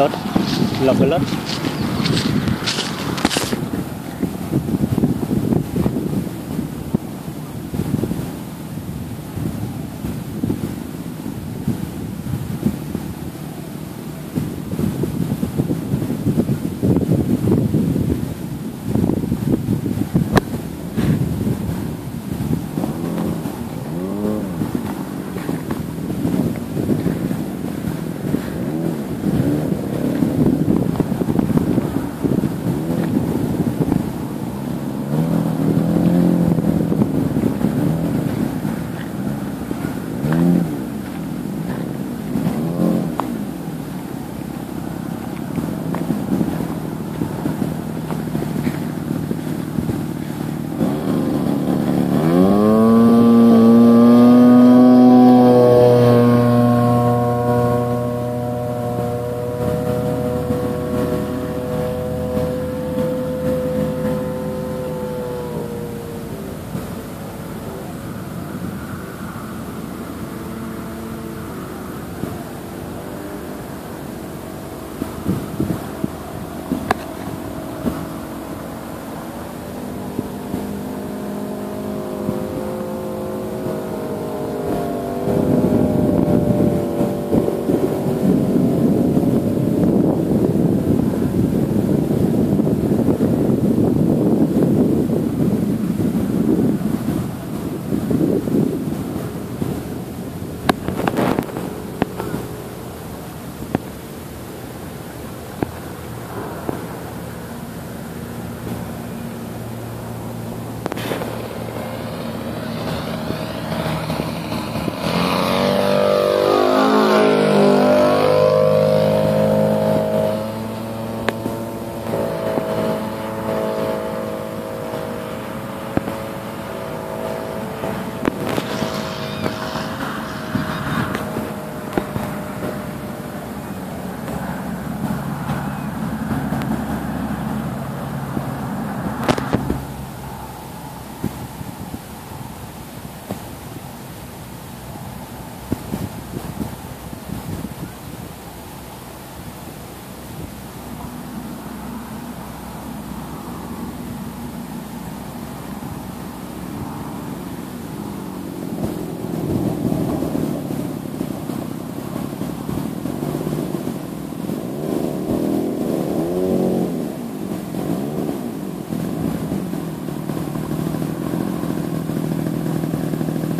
รถ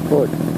Foi.